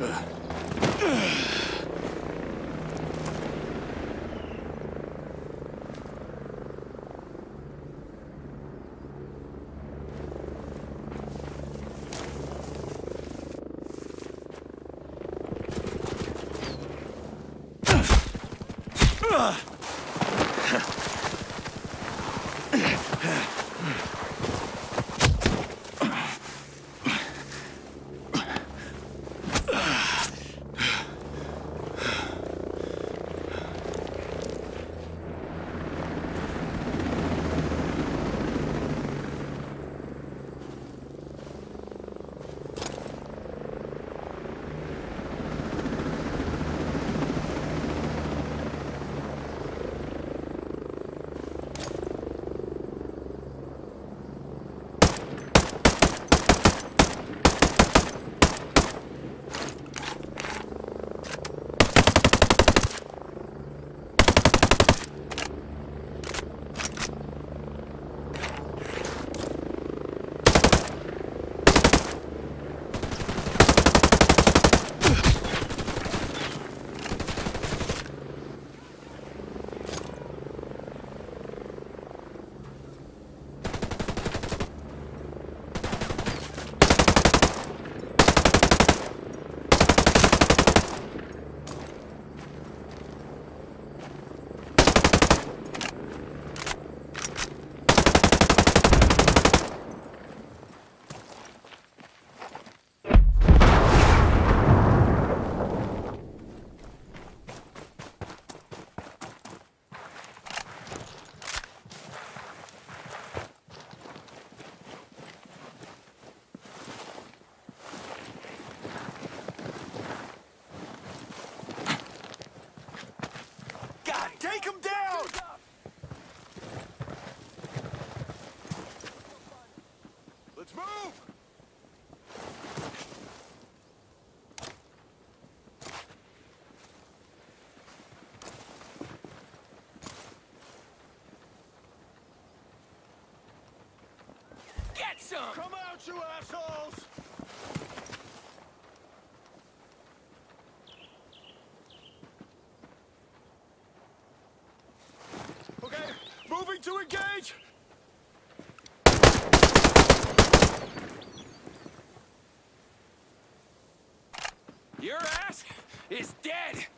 God, some! Come out, you assholes! Okay, moving to engage! Your ass is dead!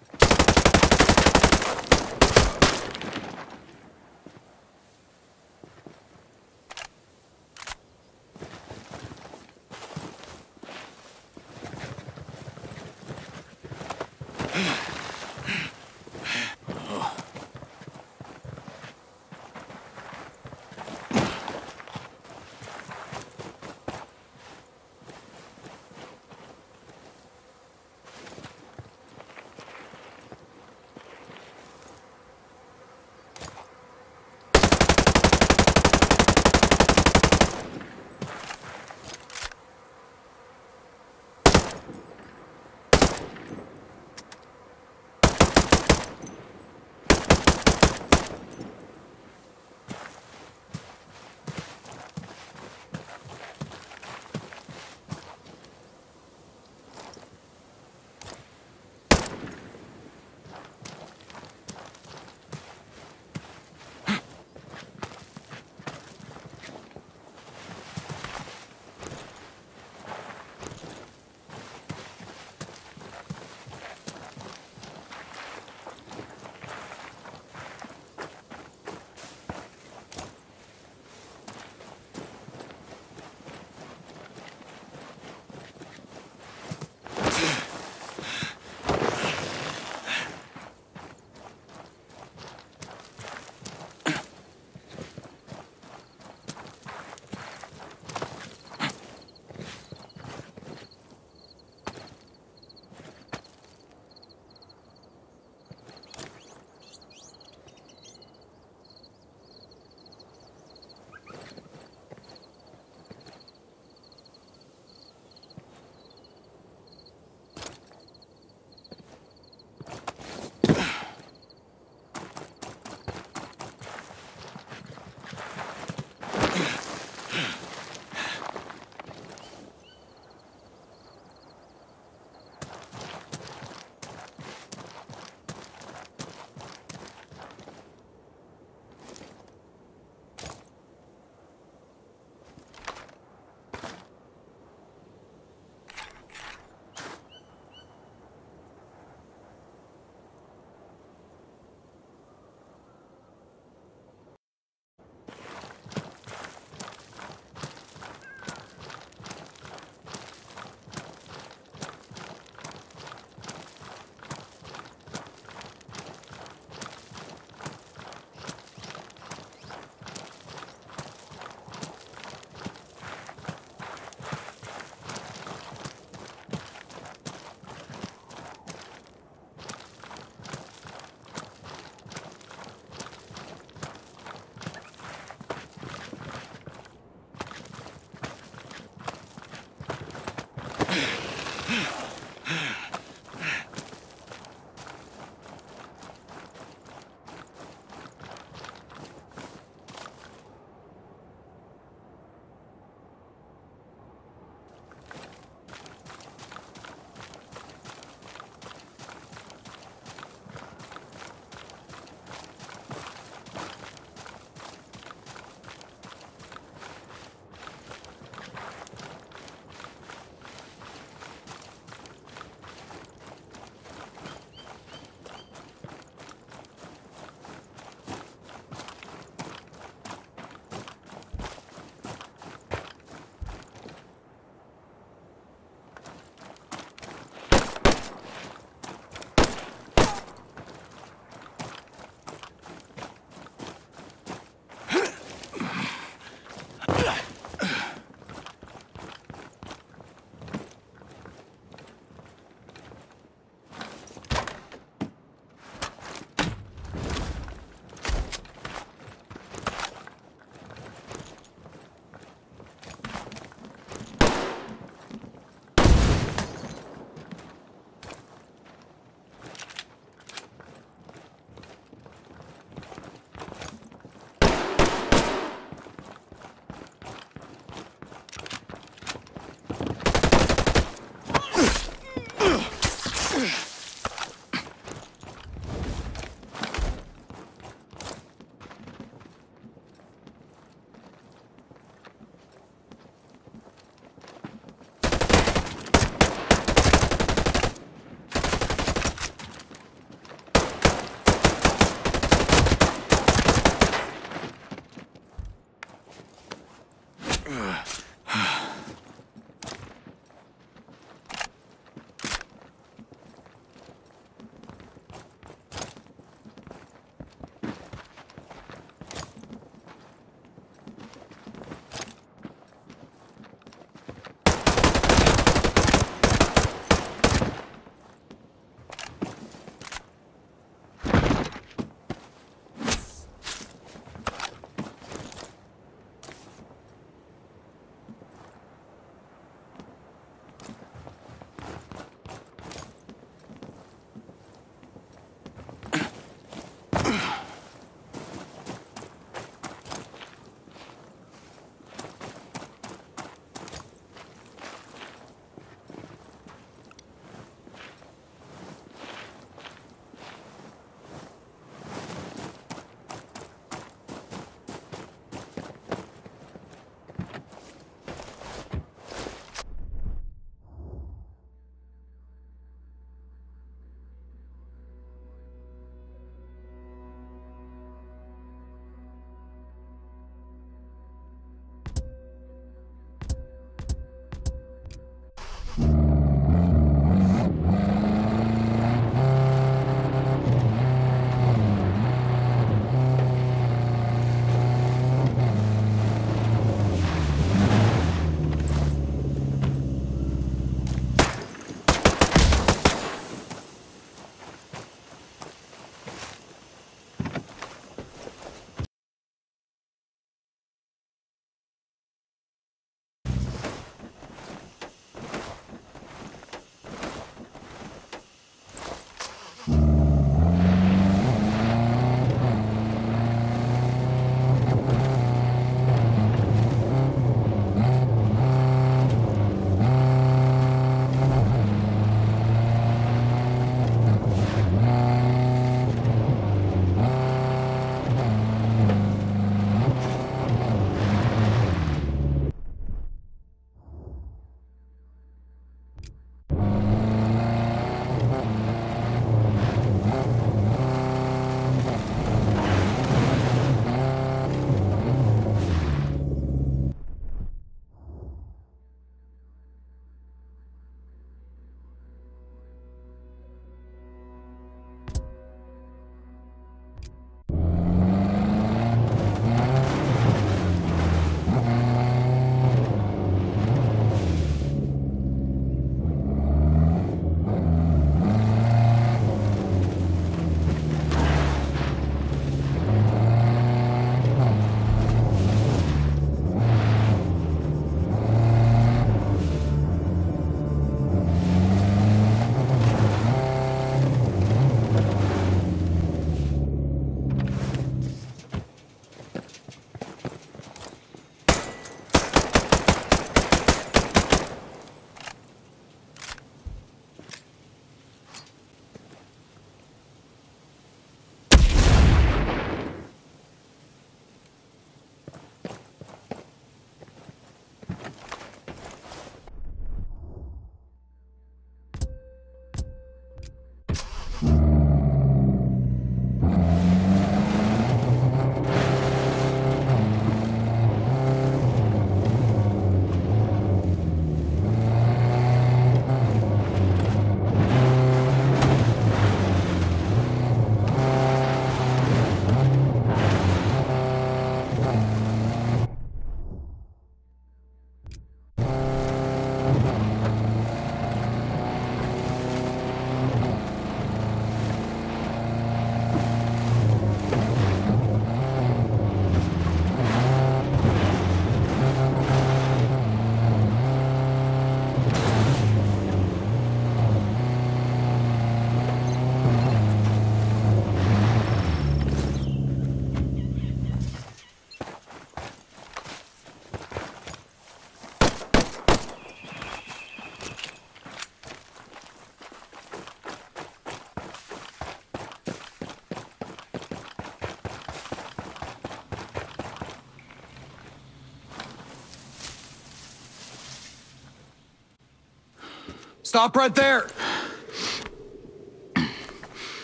Stop right there!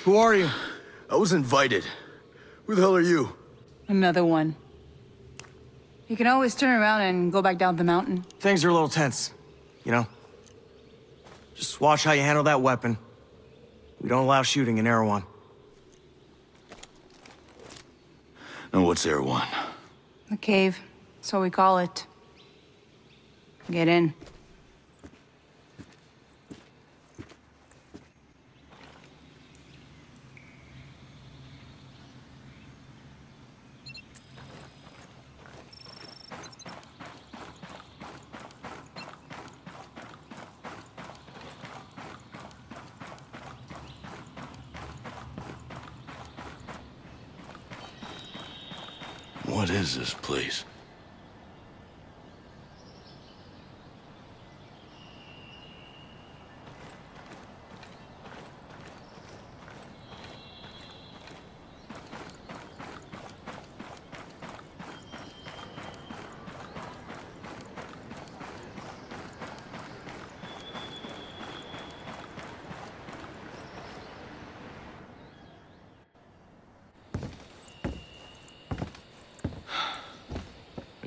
Who are you? I was invited. Who the hell are you? Another one. You can always turn around and go back down the mountain. Things are a little tense, you know? Just watch how you handle that weapon. We don't allow shooting in Erewhon. And what's Erewhon? The cave. So we call it. Get in. What is this place?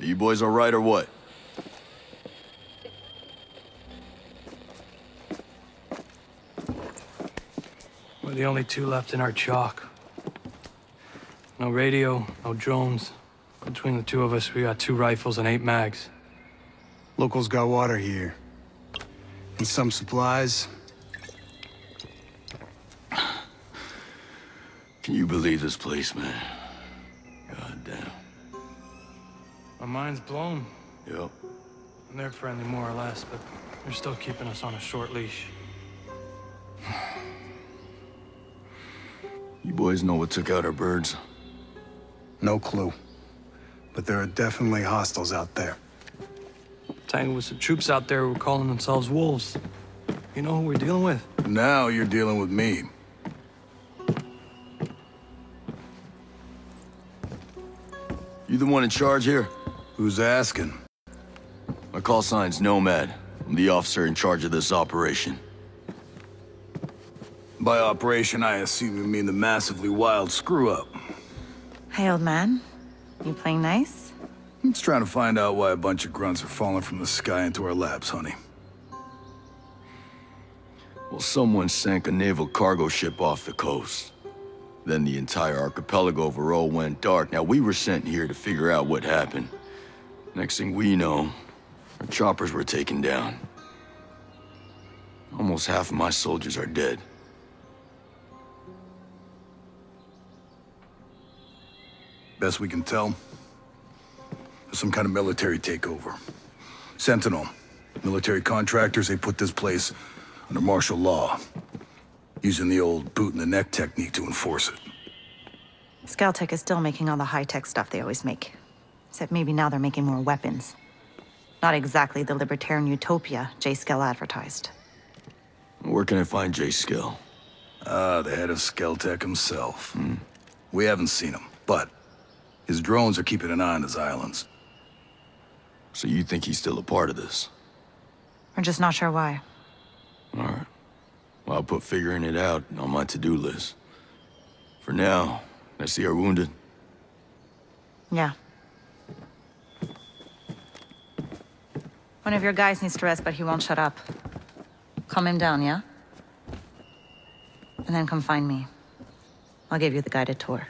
Are you boys all right or what? We're the only two left in our chalk. No radio, no drones. Between the two of us, we got two rifles and eight mags. Locals got water here. And some supplies. Can you believe this place, man? Blown. Yep. And they're friendly, more or less, but they're still keeping us on a short leash. You boys know what took out our birds? No clue. But there are definitely hostiles out there. Tangled with some troops out there who were calling themselves wolves. You know who we're dealing with? Now you're dealing with me. You the one in charge here? Who's asking? My call sign's Nomad. I'm the officer in charge of this operation. By operation, I assume you mean the massively wild screw-up. Hey, old man. You playing nice? I'm just trying to find out why a bunch of grunts are falling from the sky into our laps, honey. Well, someone sank a naval cargo ship off the coast. Then the entire archipelago of Auroa went dark. Now, we were sent here to figure out what happened. Next thing we know, our choppers were taken down. Almost half of my soldiers are dead. Best we can tell, there's some kind of military takeover. Sentinel, military contractors, they put this place under martial law, using the old boot in the neck technique to enforce it. Skell Tech is still making all the high-tech stuff they always make. Except maybe now they're making more weapons. Not exactly the libertarian utopia Jace Skell advertised. Where can I find Jace Skell? Ah, the head of Skell Tech himself. We haven't seen him, but his drones are keeping an eye on his islands. So you think he's still a part of this? We're just not sure why. All right. Well, I'll put figuring it out on my to-do list. For now, I see our wounded. Yeah. One of your guys needs to rest, but he won't shut up. Calm him down, yeah? And then come find me. I'll give you the guided tour.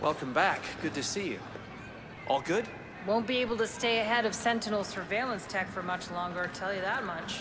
Welcome back. Good to see you. All good? Won't be able to stay ahead of Sentinel surveillance tech for much longer, tell you that much.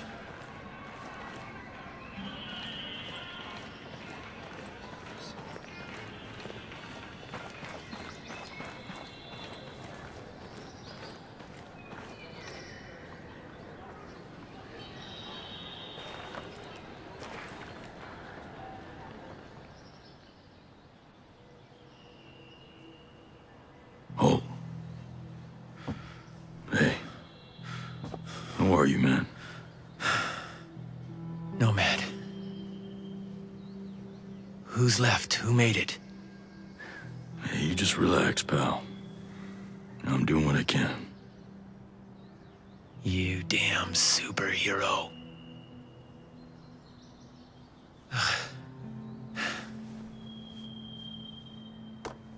Who's left? Who made it? Hey, you just relax, pal. I'm doing what I can. You damn superhero.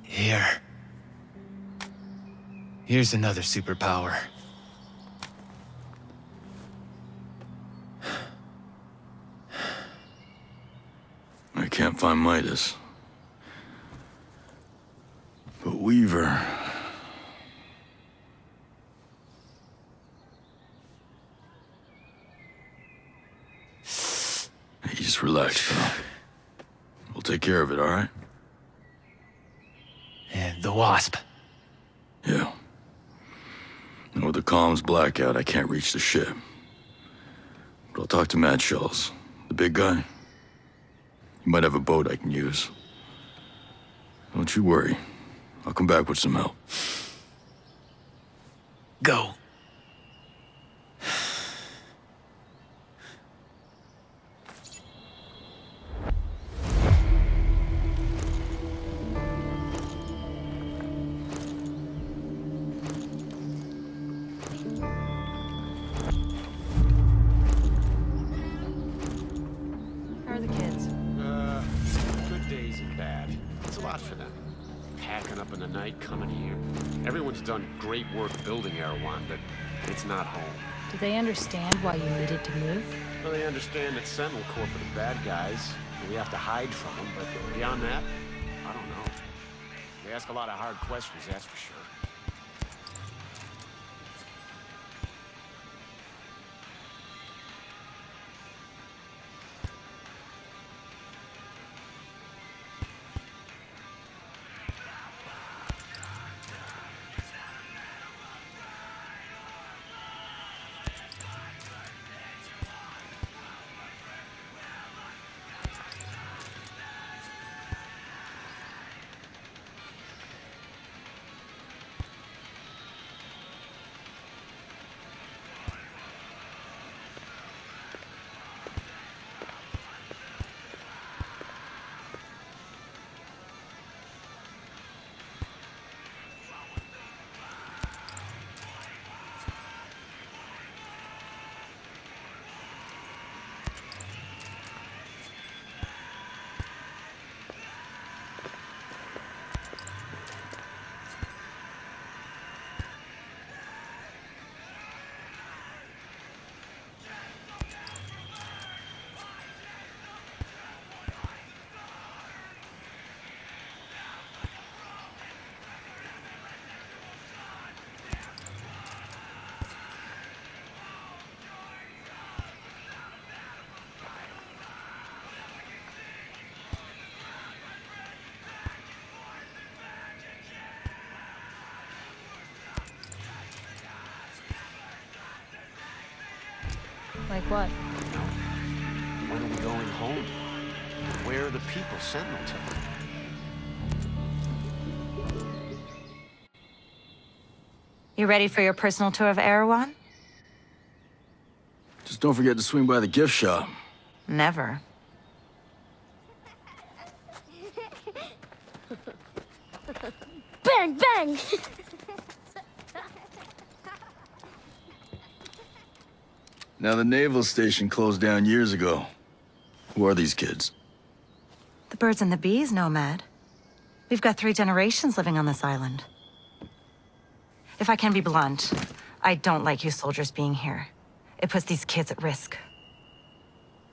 Here. Here's another superpower. I can't find Midas. But Weaver... Hey, just relax, pal. We'll take care of it, all right? And the Wasp. Yeah. And with the comms blackout, I can't reach the ship. But I'll talk to Matt Schultz, the big guy. He might have a boat I can use. Don't you worry. I'll come back with some help. Go. Understand why you needed to move? Well, they understand that Sentinel Corp are the bad guys, and we have to hide from them, but beyond that, I don't know. They ask a lot of hard questions, that's for sure. Like what? When are we going home? Where are the people Sentinel took? You ready for your personal tour of Erewhon? Just don't forget to swing by the gift shop. Never. Bang, bang! Now, the naval station closed down years ago. Who are these kids? The birds and the bees, Nomad. We've got three generations living on this island. If I can be blunt, I don't like you soldiers being here. It puts these kids at risk.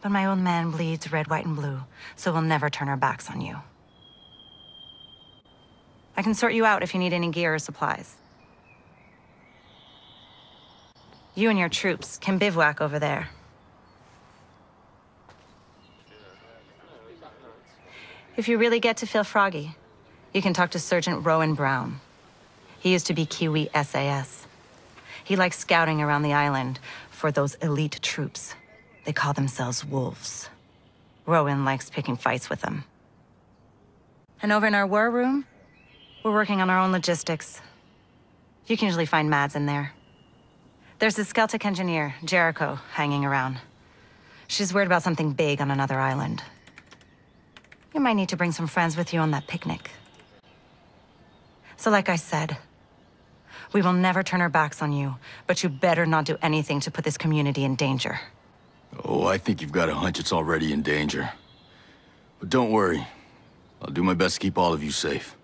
But my old man bleeds red, white, and blue, so we'll never turn our backs on you. I can sort you out if you need any gear or supplies. You and your troops can bivouac over there. If you really get to feel froggy, you can talk to Sergeant Rowan Brown. He used to be Kiwi SAS. He likes scouting around the island for those elite troops. They call themselves wolves. Rowan likes picking fights with them. And over in our war room, we're working on our own logistics. You can usually find Mads in there. There's a Skell Tech engineer, Jericho, hanging around. She's worried about something big on another island. You might need to bring some friends with you on that picnic. So like I said, we will never turn our backs on you, but you better not do anything to put this community in danger. Oh, I think you've got a hunch it's already in danger. But don't worry. I'll do my best to keep all of you safe.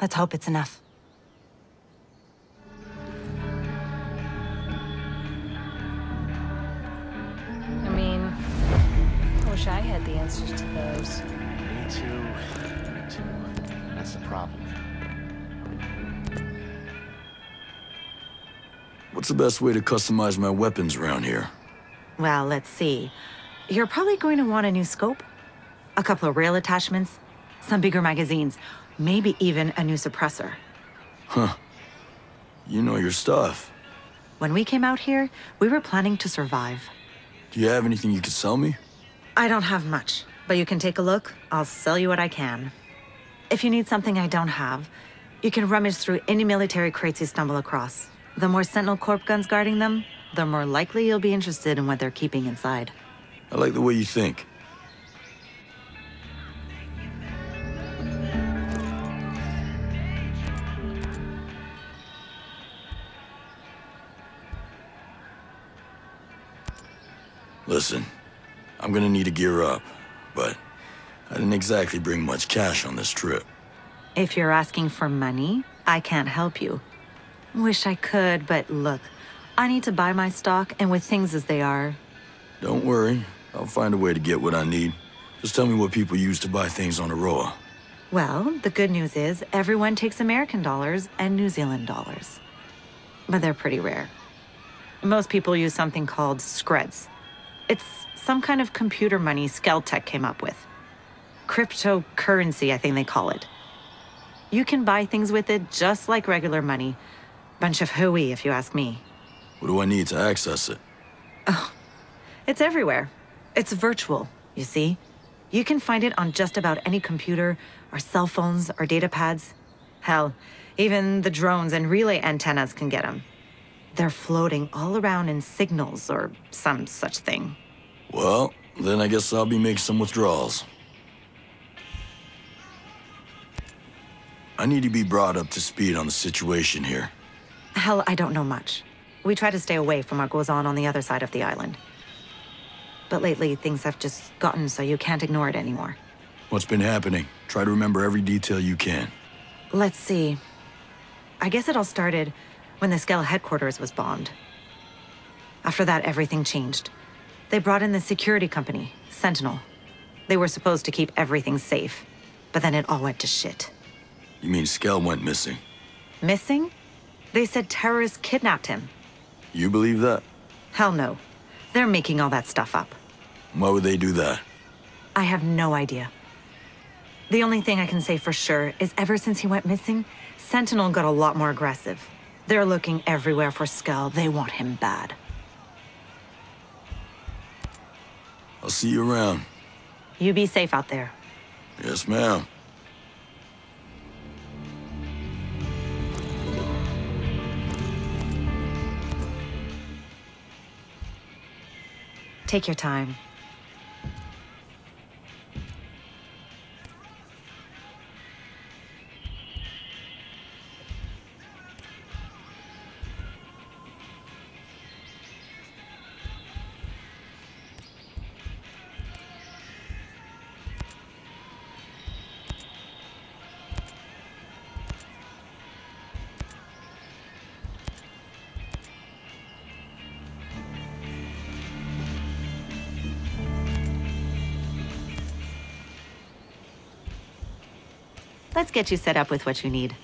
Let's hope it's enough. Wish I had the answers to those. Me too. Me too. That's the problem. What's the best way to customize my weapons around here? Well, let's see. You're probably going to want a new scope, a couple of rail attachments, some bigger magazines, maybe even a new suppressor. Huh. You know your stuff. When we came out here, we were planning to survive. Do you have anything you could sell me? I don't have much, but you can take a look. I'll sell you what I can. If you need something I don't have, you can rummage through any military crates you stumble across. The more Sentinel Corp guns guarding them, the more likely you'll be interested in what they're keeping inside. I like the way you think. Listen, I'm gonna need to gear up, but I didn't exactly bring much cash on this trip. If you're asking for money, I can't help you. Wish I could, but look, I need to buy my stock, and with things as they are, Don't worry, I'll find a way to get what I need. Just tell me what people use to buy things on Auroa. well, the good news is everyone takes American dollars and New Zealand dollars. But they're pretty rare. Most people use something called Screds. It's some kind of computer money Skell Tech came up with. Cryptocurrency, I think they call it. You can buy things with it just like regular money. Bunch of hooey, if you ask me. What do I need to access it? Oh, It's everywhere. It's virtual, you see. You can find it on just about any computer, or cell phones, or data pads. Hell, even the drones and relay antennas can get them. They're floating all around in signals or some such thing. Well, then I guess I'll be making some withdrawals. I need to be brought up to speed on the situation here. Hell, I don't know much. We try to stay away from what goes on on the other side of the island. But lately, things have just gotten so you can't ignore it anymore. What's been happening? Try to remember every detail you can. Let's see. I guess it all started when the Skell headquarters was bombed. After that, everything changed. They brought in the security company, Sentinel. They were supposed to keep everything safe, but then it all went to shit. You mean Skell went missing? Missing? They said terrorists kidnapped him. You believe that? Hell no. They're making all that stuff up. Why would they do that? I have no idea. The only thing I can say for sure is ever since he went missing, Sentinel got a lot more aggressive. They're looking everywhere for Skell. They want him bad. I'll see you around. You be safe out there. Yes, ma'am. Take your time. Let's get you set up with what you need.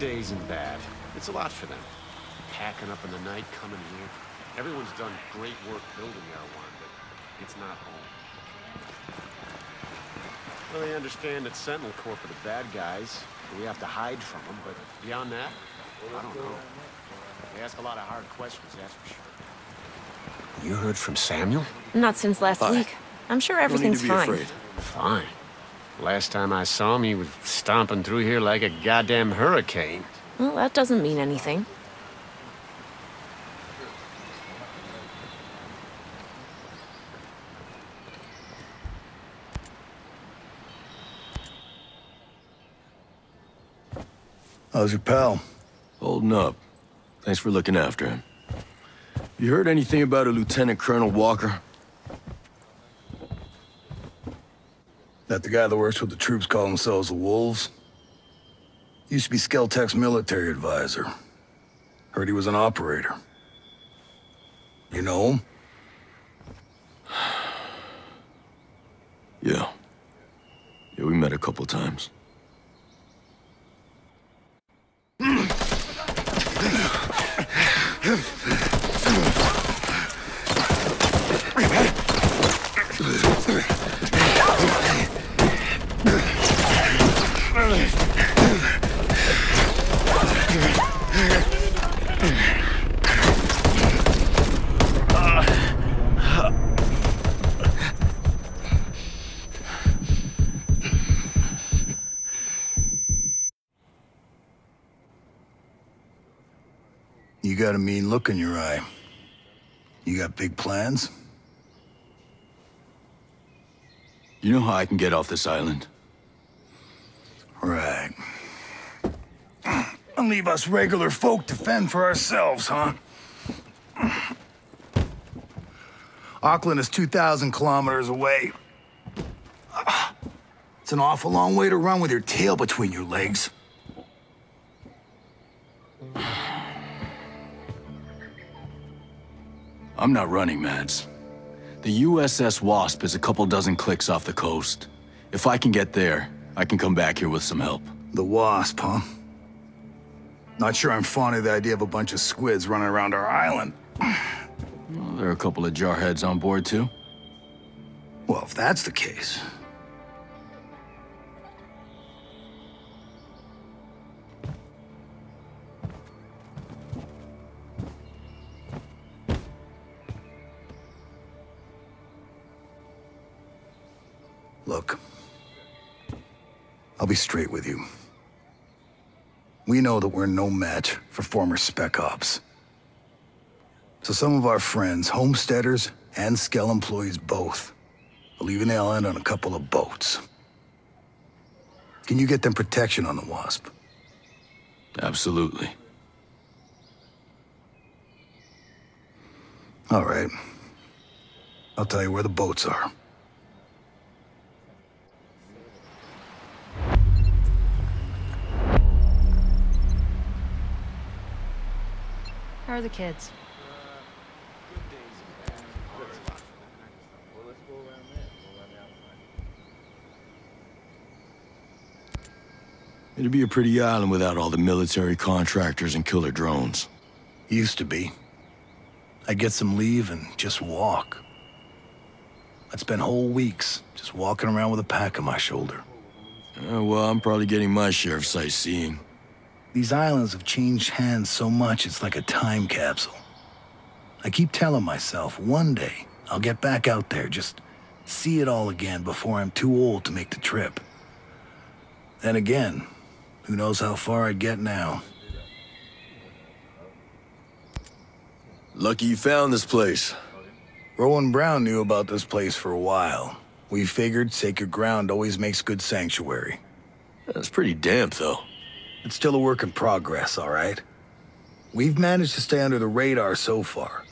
Days and bad. It's a lot for them. Packing up in the night, coming here. Everyone's done great work building Erewhon, but it's not home. Well, they understand that Sentinel Corp are the bad guys, we have to hide from them, but beyond that, I don't know. They ask a lot of hard questions, that's for sure. You heard from Samuel? Not since last Hi. week. I'm sure No need everything's to be fine. afraid. Fine. Last time I saw him, he was stomping through here like a goddamn hurricane. Well, that doesn't mean anything. How's your pal? Holding up. Thanks for looking after him. You heard anything about a Lieutenant Colonel Walker? That the guy that works with the troops call themselves the Wolves? Used to be Skell Tech's military advisor. Heard he was an operator. You know him? Yeah. Yeah, we met a couple times. You got a mean look in your eye. You got big plans? You know how I can get off this island? Right. And leave us regular folk to fend for ourselves, huh? Auckland is 2,000 kilometers away. It's an awful long way to run with your tail between your legs. I'm not running, Mads. The USS Wasp is a couple dozen clicks off the coast. If I can get there, I can come back here with some help. The Wasp, huh? Not sure I'm fond of the idea of a bunch of squids running around our island. Well, there are a couple of jarheads on board, too. Well, if that's the case... Look, I'll be straight with you. We know that we're no match for former Spec Ops. So some of our friends, homesteaders and Skell employees both, are leaving the island on a couple of boats. Can you get them protection on the Wasp? Absolutely. All right. I'll tell you where the boats are. How are the kids? It'd be a pretty island without all the military contractors and killer drones. Used to be. I'd get some leave and just walk. I'd spend whole weeks just walking around with a pack on my shoulder. Uh, well, I'm probably getting my share of sightseeing. These islands have changed hands so much it's like a time capsule. I keep telling myself one day I'll get back out there, just see it all again before I'm too old to make the trip. Then again, who knows how far I'd get now. Lucky you found this place. Rowan Brown knew about this place for a while. We figured sacred ground always makes good sanctuary. That's pretty damp, though. It's still a work in progress, all right? We've managed to stay under the radar so far.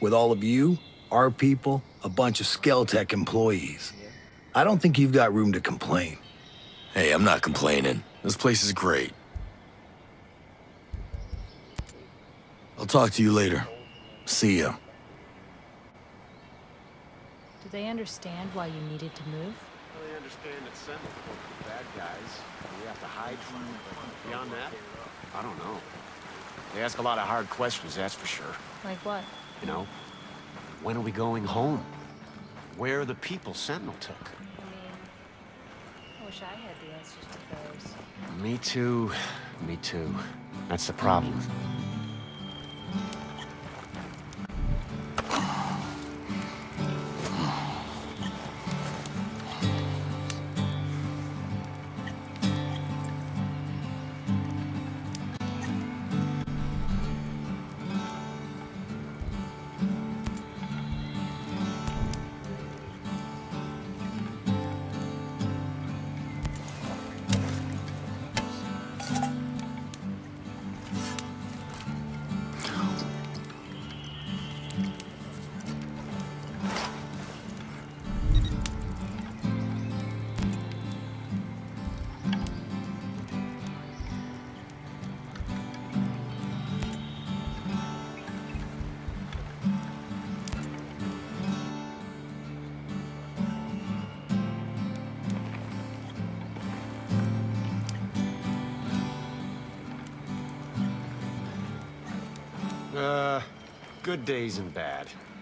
With all of you, our people, a bunch of Skell Tech employees. I don't think you've got room to complain. Hey, I'm not complaining. This place is great. I'll talk to you later. See ya. Do they understand why you needed to move? Understand that Sentinel Corp are bad guys. and We have to hide from them. Beyond that, I don't know. They ask a lot of hard questions, that's for sure. Like what? You know, when are we going home? Where are the people Sentinel took? I mean, I wish I had the answers to those. Me too. Me too. That's the problem.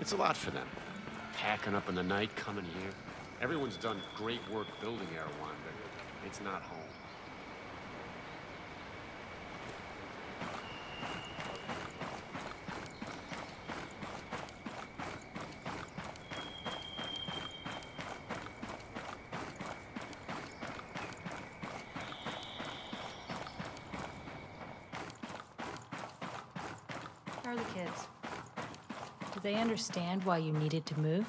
It's a lot for them. Packing up in the night, coming here. Everyone's done great work building Erewhon, but it's not home. How are the kids? They understand why you needed to move?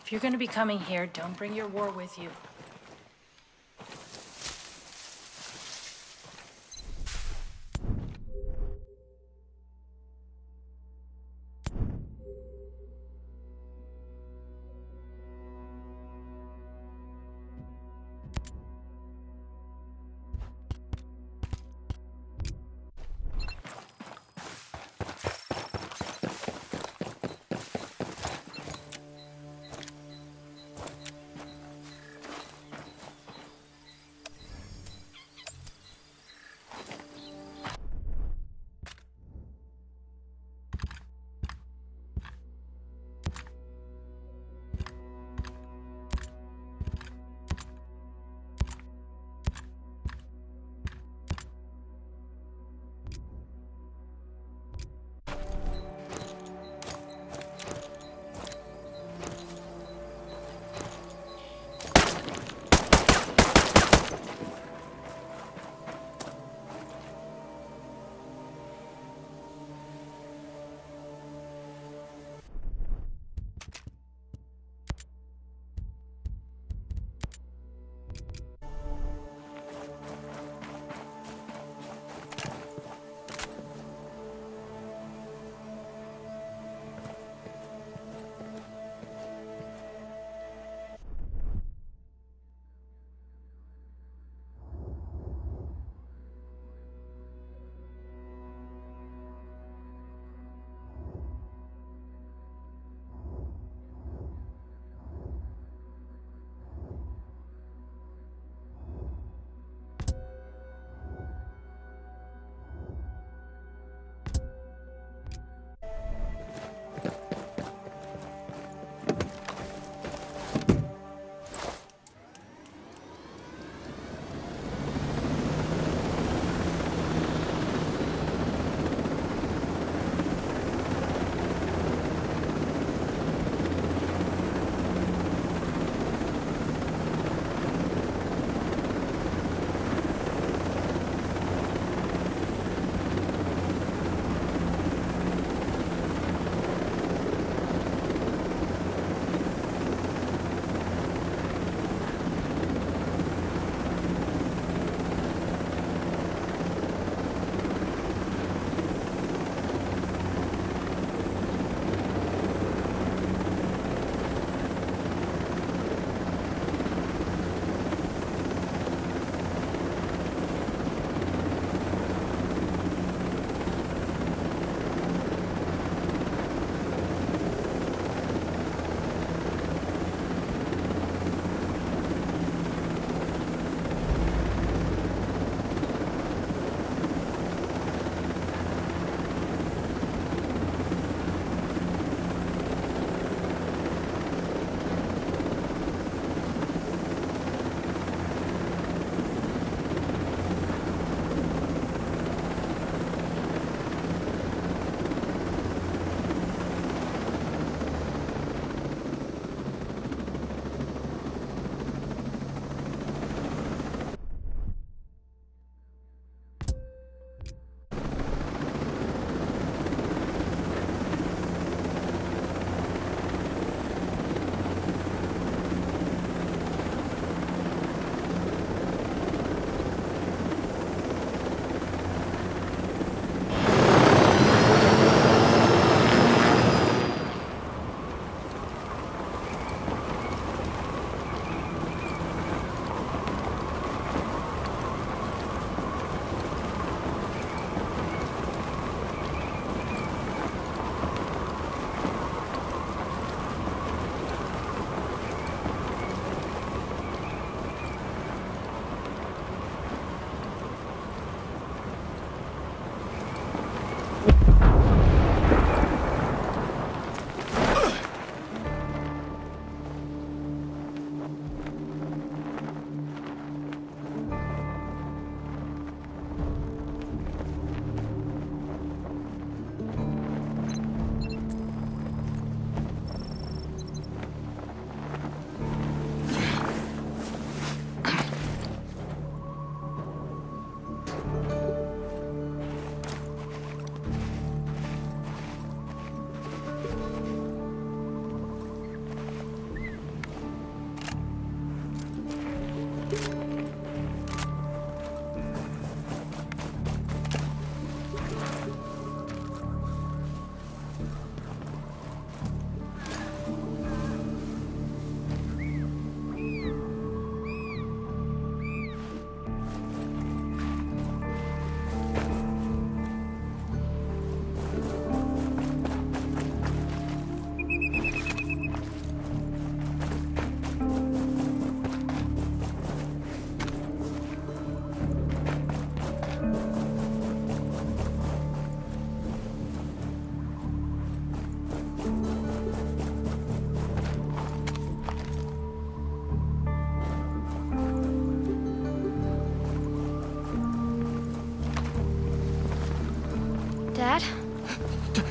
If you're gonna be coming here, don't bring your war with you.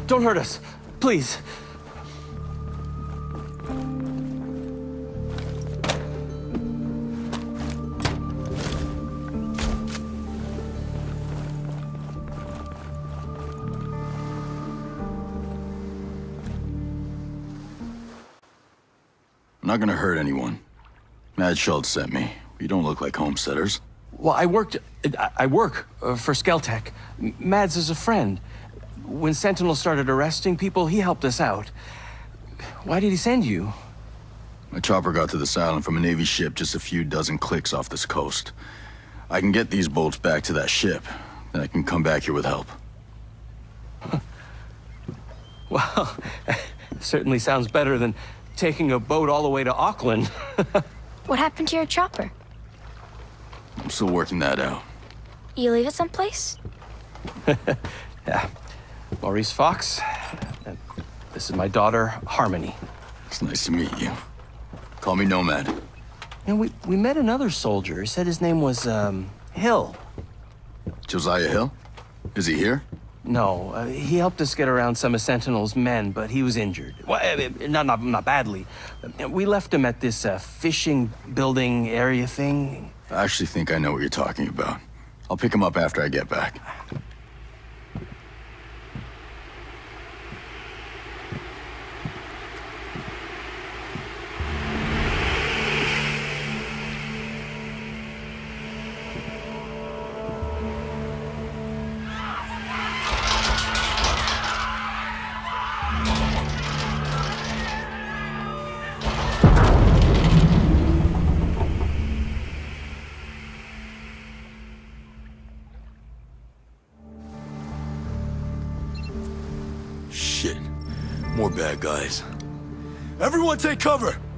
Don't hurt us. Please. I'm not gonna hurt anyone. Mads Schultz sent me. You don't look like homesteaders. Well, I worked. I, work uh, for Skell Tech. Mads is a friend. When Sentinel started arresting people, he helped us out. Why did he send you? My chopper got to this island from a Navy ship just a few dozen clicks off this coast. I can get these bolts back to that ship, then I can come back here with help. Well, certainly sounds better than taking a boat all the way to Auckland. What happened to your chopper? I'm still working that out. You leave it someplace? yeah. Maurice Fox. And this is my daughter, Harmony. It's nice to meet you. Call me Nomad. And we, we met another soldier. He said his name was, um, Hill. Josiah Hill? Is he here? No, uh, he helped us get around some of Sentinel's men, but he was injured. Well, uh, not, not, not badly. We left him at this uh, fishing building area thing. I actually think I know what you're talking about. I'll pick him up after I get back. Cover!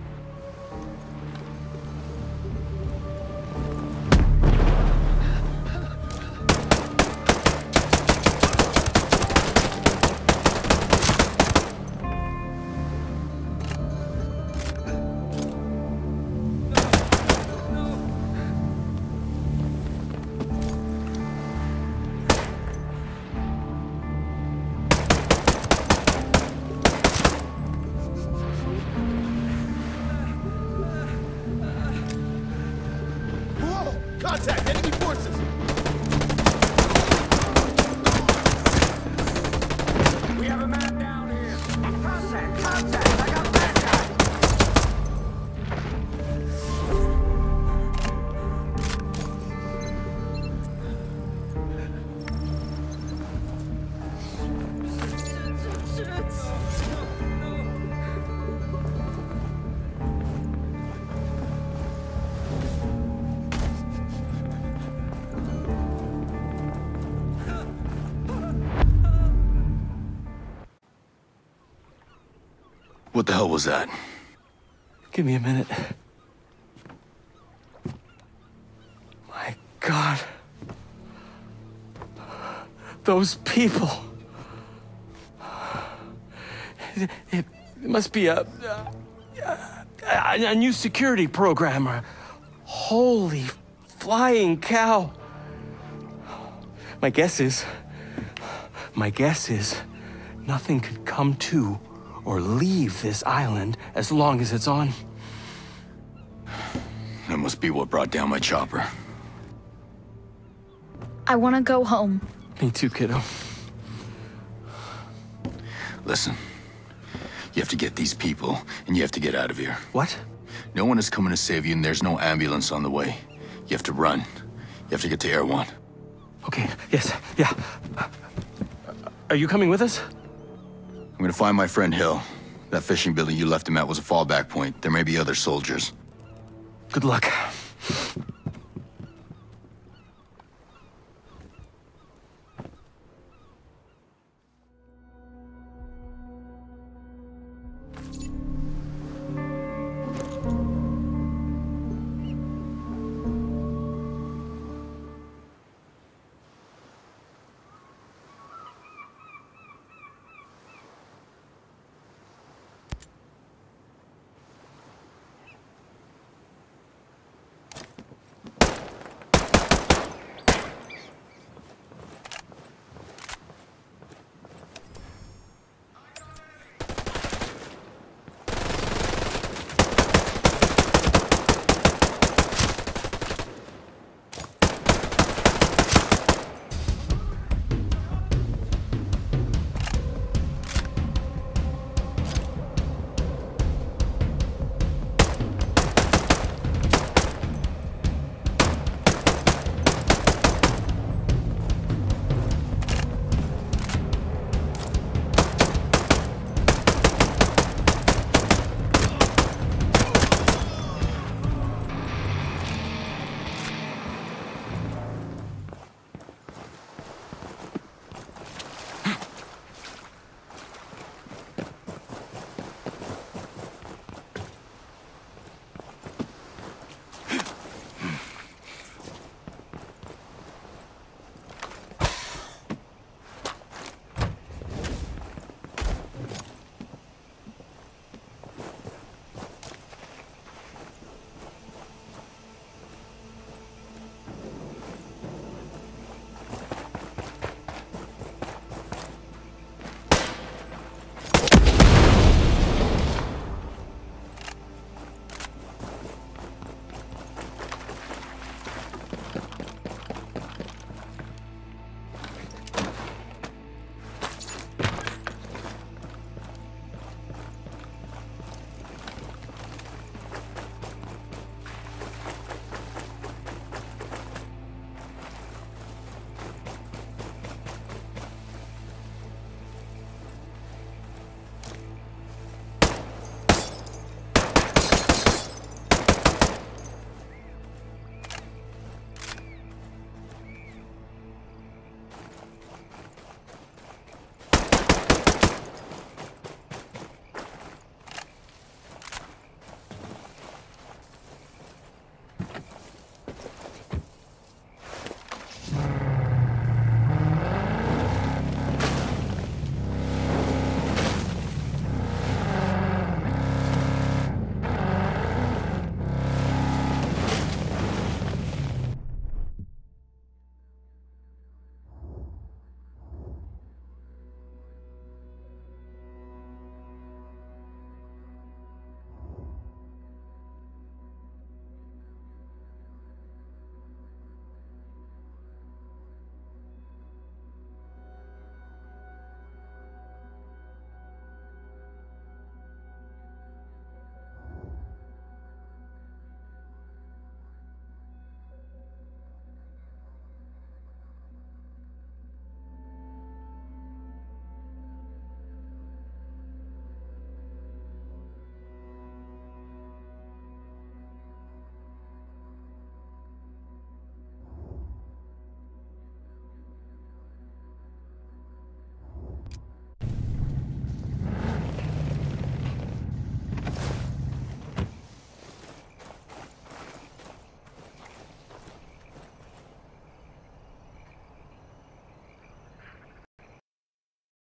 What the hell was that? Give me a minute. My God. Those people. It, it must be a, a, a, new security program. Holy flying cow. My guess is, my guess is, nothing could come to or leave this island as long as it's on. That must be what brought down my chopper. I want to go home. Me too, kiddo. Listen. You have to get these people, and you have to get out of here. What? No one is coming to save you, and there's no ambulance on the way. You have to run. You have to get to Erewhon. Okay, yes, yeah. Are you coming with us? I'm gonna find my friend Hill. That fishing building you left him at was a fallback point. There may be other soldiers. Good luck.